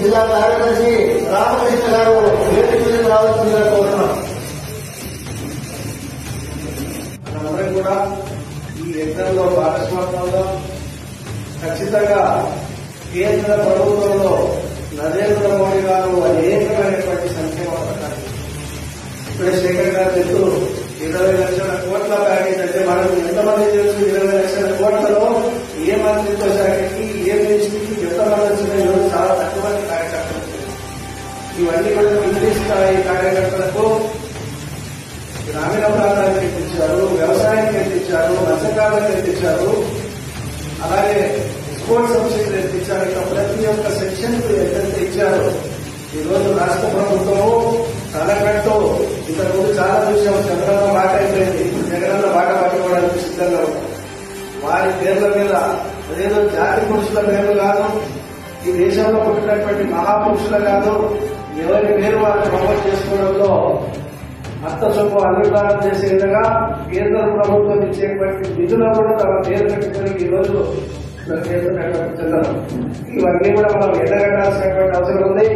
జిల్లా కార్యదర్శి రామకృష్ణ గారు వేదిక మీద రావాల్సిందిగా కోరుతున్నాం. మనందరం కూడా ఈ యజ్ఞంలో భాగస్వామ్యంలో ఖచ్చితంగా కేంద్ర ప్రభుత్వంలో నరేంద్ర మోడీ గారు అనేకమైనటువంటి సంక్షేమ పథకాలు. ఇప్పుడే శేఖర్ గారు చెప్తూ ఇరవై లక్షల కోట్ల ప్యాకేజ్ అంటే మనం ఎంతమంది తెలుసు? ఇరవై లక్షల కోట్లలో ఏ మంత్రిత్వ శాఖ ఇవన్నీ మనం ఇంగ్లీష్ స్థాయి కార్యకర్తలకు. గ్రామీణ ప్రాంతానికి ఎత్తించారు వ్యవసాయానికి ఎత్తించారు మత్స్యకారులకు ఎత్తించారు అలాగే స్పోర్ట్స్ సబ్సిడీలు ఎత్తించారు ఇక ప్రతి ఒక్క సెక్షన్ ఎంతైతే ఇచ్చారు. ఈ రోజు రాష్ట్ర ప్రభుత్వము తలకట్టు. ఇంతకుముందు చాలా చూసాం చంద్రన్న మాట అయిపోయింది. ఇప్పుడు జగనన్న మాట పట్టుకోవడానికి సిద్ధంగా వారి పేర్ల మీద అదేదో జాతి పురుషుల పేర్లు కాదు. ఈ దేశంలో పుట్టినటువంటి మహాపురుషుల కాదు. ఎవరి పేరు వారు ప్రమోట్ చేసుకోవడంలో అర్థసొమ్ము అధికారం చేసే విధంగా కేంద్ర ప్రభుత్వం ఇచ్చేటువంటి నిధులు కూడా తమ పేరు పెట్టుకుని ఈ రోజు చేస్తున్నటువంటి ఇవన్నీ కూడా మనం ఎండగట్టాల్సినటువంటి అవసరం ఉంది.